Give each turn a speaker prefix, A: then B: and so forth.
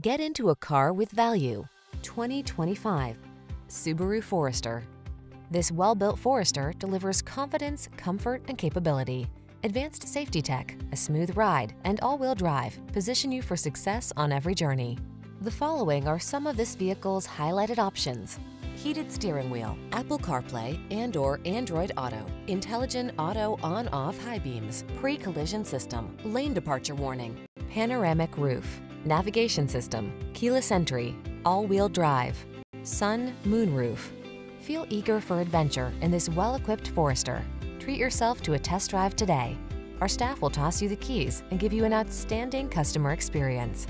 A: Get into a car with value. 2025 Subaru Forester. This well-built Forester delivers confidence, comfort, and capability. Advanced safety tech, a smooth ride, and all-wheel drive position you for success on every journey. The following are some of this vehicle's highlighted options. Heated steering wheel, Apple CarPlay and or Android Auto, intelligent auto on-off high beams, pre-collision system, lane departure warning, panoramic roof, navigation system, keyless entry, all-wheel drive, sun, moon roof. Feel eager for adventure in this well-equipped Forester. Treat yourself to a test drive today. Our staff will toss you the keys and give you an outstanding customer experience.